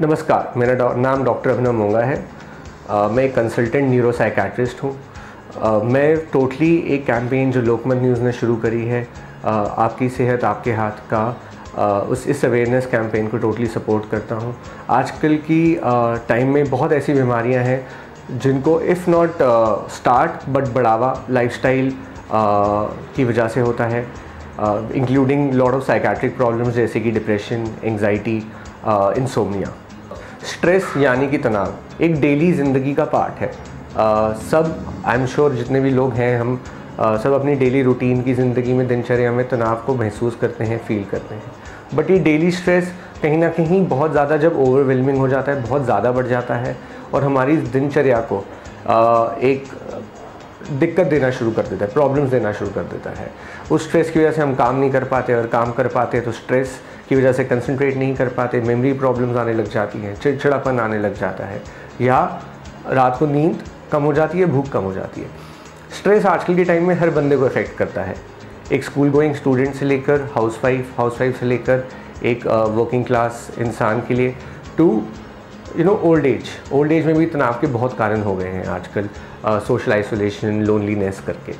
नमस्कार मेरा डॉ, नाम डॉक्टर अभिनव मोंगा है। आ, मैं कंसल्टेंट न्यूरो साइकेट्रिस्ट हूँ। मैं टोटली एक कैंपेन जो लोकमत न्यूज़ ने शुरू करी है आ, आपकी सेहत आपके हाथ का आ, उस इस अवेयरनेस कैंपेन को टोटली सपोर्ट करता हूँ। आजकल की टाइम में बहुत ऐसी बीमारियाँ हैं जिनको इफ़ नॉट स्टार्ट बट बढ़ावा लाइफस्टाइल की वजह से होता है। Including lot of psychiatric problems जैसे कि डिप्रेशन एंगजाइटी इंसोमिया स्ट्रेस यानी कि तनाव एक डेली ज़िंदगी का पार्ट है। आ, सब आई एम श्योर जितने भी लोग हैं हम आ, सब अपनी डेली रूटीन की ज़िंदगी में दिनचर्या में तनाव को महसूस करते हैं फील करते हैं। बट ये डेली स्ट्रेस कहीं ना कहीं बहुत ज़्यादा जब ओवरवेलमिंग हो जाता है बहुत ज़्यादा बढ़ जाता है और हमारी दिनचर्या को आ, एक दिक्कत देना शुरू कर देता है प्रॉब्लम्स देना शुरू कर देता है। उस स्ट्रेस की वजह से हम काम नहीं कर पाते, अगर काम कर पाते तो स्ट्रेस की वजह से कंसंट्रेट नहीं कर पाते मेमोरी प्रॉब्लम्स आने लग जाती हैं, चिड़चिड़ापन आने लग जाता है। या रात को नींद कम हो जाती है, भूख कम हो जाती है। स्ट्रेस आजकल के टाइम में हर बंदे को अफेक्ट करता है। एक स्कूल गोइंग स्टूडेंट से लेकर हाउस वाइफ हाउस वाइफ से लेकर, एक वर्किंग क्लास इंसान के लिए। To you know old age old age में भी तनाव के बहुत कारण हो गए हैं आजकल सोशल आइसोलेशन लोनलीनेस करके।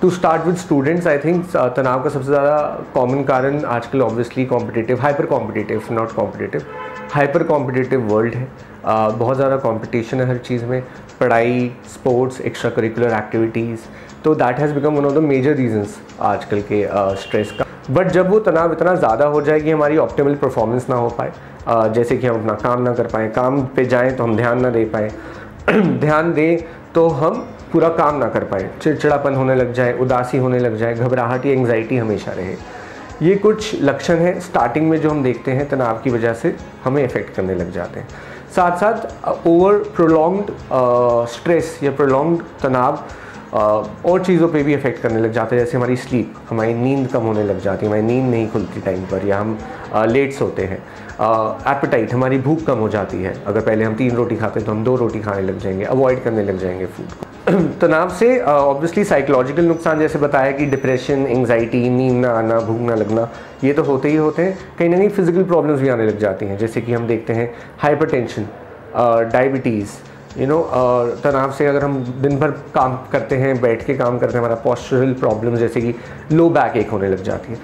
To start with students I think तनाव का सबसे ज़्यादा कॉमन कारण आजकल obviously competitive hyper competitive not competitive hyper competitive world है। uh, बहुत ज़्यादा कॉम्पिटिशन है हर चीज़ में। पढ़ाई स्पोर्ट्स एक्स्ट्रा करिकुलर एक्टिविटीज़ तो that has become one of the major reasons आजकल के स्ट्रेस uh, का। बट जब वो तनाव इतना ज़्यादा हो जाए कि हमारी ऑप्टिमल परफॉर्मेंस ना हो पाए जैसे कि हम अपना काम ना कर पाएँ, काम पे जाएँ तो हम ध्यान ना दे पाएँ, ध्यान दें तो हम पूरा काम ना कर पाए, चिड़चिड़ापन होने लग जाए, उदासी होने लग जाए, घबराहट या एंगजाइटी हमेशा रहे। ये कुछ लक्षण हैं स्टार्टिंग में जो हम देखते हैं तनाव की वजह से हमें इफ़ेक्ट करने लग जाते हैं। साथ साथ ओवर प्रोलॉन्ग्ड स्ट्रेस या प्रोलॉन्ग्ड तनाव और चीज़ों पे भी इफ़ेक्ट करने लग जाते हैं। जैसे हमारी स्लीप हमारी नींद कम होने लग जाती है। हमारी नींद नहीं खुलती टाइम पर या हम लेट सोते हैं। एपेटाइट हमारी भूख कम हो जाती है। अगर पहले हम तीन रोटी खाते हैं तो हम दो रोटी खाने लग जाएँगे। अवॉइड करने लग जाएँगे फ़ूड को। तनाव से ऑब्वियसली साइकोलॉजिकल नुकसान जैसे बताया कि डिप्रेशन एंगजाइटी नींद ना आना, भूख ना लगना, ये तो होते ही होते हैं। कहीं ना कहीं फ़िज़िकल प्रॉब्लम्स भी आने लग जाती हैं। जैसे कि हम देखते हैं हाइपरटेंशन डायबिटीज़ यू नो तनाव से अगर हम दिन भर काम करते हैं बैठ के काम करते हैं हमारा पॉस्चरल प्रॉब्लम जैसे कि लो बैक एक होने लग जाती है।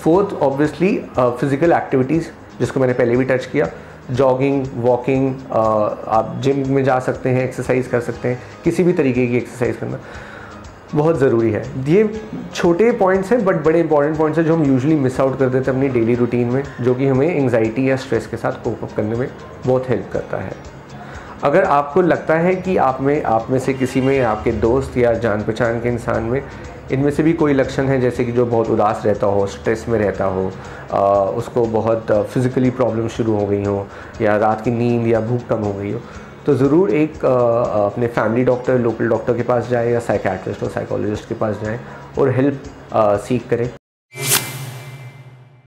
फोर्थ ऑब्वियसली फ़िज़िकल एक्टिविटीज़ जिसको मैंने पहले भी टच किया जॉगिंग वॉकिंग uh, आप जिम में जा सकते हैं एक्सरसाइज कर सकते हैं किसी भी तरीके की एक्सरसाइज करना बहुत ज़रूरी है। ये छोटे पॉइंट्स हैं बट बड़े इंपॉर्टेंट पॉइंट्स हैं जो हम यूजुअली मिस आउट कर देते हैं अपनी डेली रूटीन में जो कि हमें एंगजाइटी या स्ट्रेस के साथ कोप अप करने में बहुत हेल्प करता है। अगर आपको लगता है कि आप में आप में से किसी में आपके दोस्त या जान पहचान के इंसान में इनमें से भी कोई लक्षण है जैसे कि जो बहुत उदास रहता हो स्ट्रेस में रहता हो आ, उसको बहुत फिज़िकली प्रॉब्लम शुरू हो गई हो या रात की नींद या भूख कम हो गई हो तो ज़रूर एक आ, अपने फैमिली डॉक्टर लोकल डॉक्टर के पास जाए या साइकेट्रिस्ट और साइकोलॉजिस्ट के पास जाएँ और हेल्प सीख करें।